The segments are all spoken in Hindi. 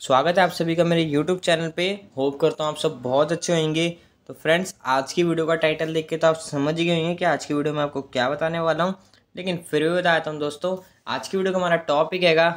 स्वागत है आप सभी का मेरे यूट्यूब चैनल पे। होप करता हूँ आप सब बहुत अच्छे होंगे। तो फ्रेंड्स आज की वीडियो का टाइटल देख के तो आप समझ गए होंगे कि आज की वीडियो में आपको क्या बताने वाला हूँ। लेकिन फिर भी बताता हूँ दोस्तों, आज की वीडियो का हमारा टॉपिक हैगा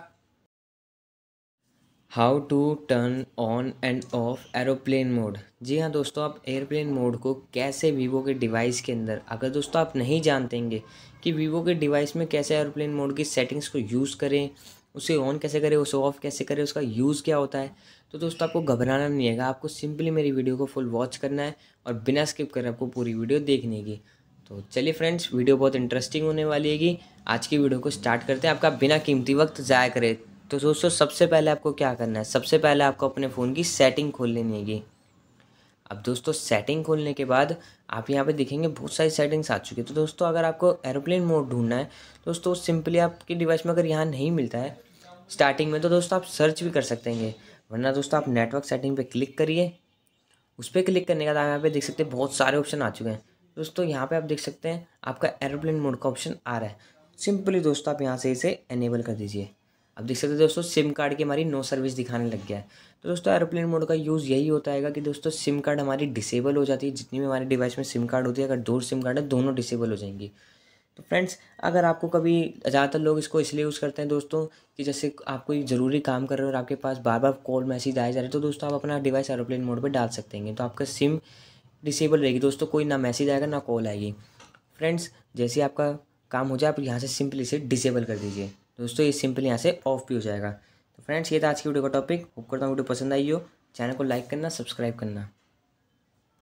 how to turn on and off aeroplane mode जी हाँ दोस्तों, आप एयरप्लेन मोड को कैसे वीवो के डिवाइस के अंदर, अगर दोस्तों आप नहीं जानते कि वीवो के डिवाइस में कैसे एरोप्लेन मोड की सेटिंग्स को यूज़ करें उसे ऑन कैसे करें, उसे ऑफ़ कैसे करें, उसका यूज़ क्या होता है? तो दोस्तों, आपको घबराना नहीं है आपको सिंपली मेरी वीडियो को फुल वॉच करना है और बिना स्किप कर आपको पूरी वीडियो देखने की। तो चलिए फ्रेंड्स वीडियो बहुत इंटरेस्टिंग होने वाली है आज की वीडियो को स्टार्ट करते हैं। आपका बिना कीमती वक्त ज़ाया करे। तो दोस्तों, सबसे पहले आपको क्या करना है? सबसे पहले आपको अपने फ़ोन की सेटिंग खोल लेनी है अब दोस्तों सेटिंग खोलने के बाद आप यहाँ पे देखेंगे बहुत सारी सेटिंग्स आ चुकी है। तो दोस्तों, अगर आपको एरोप्लेन मोड ढूंढना है, दोस्तों सिंपली आपकी डिवाइस में अगर यहाँ नहीं मिलता है स्टार्टिंग में तो दोस्तों आप सर्च भी कर सकते हैं वरना दोस्तों आप नेटवर्क सेटिंग पे क्लिक करिए। उस पर क्लिक करने के बाद यहाँ पे देख सकते हैं बहुत सारे ऑप्शन आ चुके हैं। दोस्तों यहाँ पे आप देख सकते हैं आपका एरोप्लेन मोड का ऑप्शन आ रहा है। सिंपली दोस्तों आप यहाँ से इसे एनेबल कर दीजिए। अब देख सकते हैं दोस्तों सिम कार्ड की हमारी नो सर्विस दिखाने लग गया है। तो दोस्तों एरोप्लेन मोड का यूज़ यही होता है कि दोस्तों सिम कार्ड हमारी डिसेबल हो जाती है। जितनी भी हमारे डिवाइस में सिम कार्ड होती है, अगर दो सिम कार्ड है, दोनों डिसेबल हो जाएँगी। तो फ्रेंड्स अगर आपको कभी ज़्यादातर लोग इसको इसलिए यूज़ करते हैं दोस्तों कि जैसे आप कोई ज़रूरी काम कर रहे हो और आपके पास बार बार कॉल मैसेज आए जा रहे हैं तो दोस्तों आप अपना डिवाइस एरोप्लेन मोड पर डाल सकते हैं। तो आपका सिम डिसेबल रहेगी। दोस्तों, कोई ना मैसेज आएगा, ना कॉल आएगी। फ्रेंड्स जैसे आपका काम हो जाए, आप यहाँ से सिंपली इसे डिसेबल कर दीजिए। दोस्तों, ये सिंपल यहाँ से ऑफ़ भी हो जाएगा। तो फ्रेंड्स ये था आज की वीडियो का टॉपिक होप करता हूँ वीडियो पसंद आई हो। चैनल को लाइक करना सब्सक्राइब करना।